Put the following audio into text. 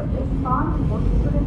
S-Bahn und zu den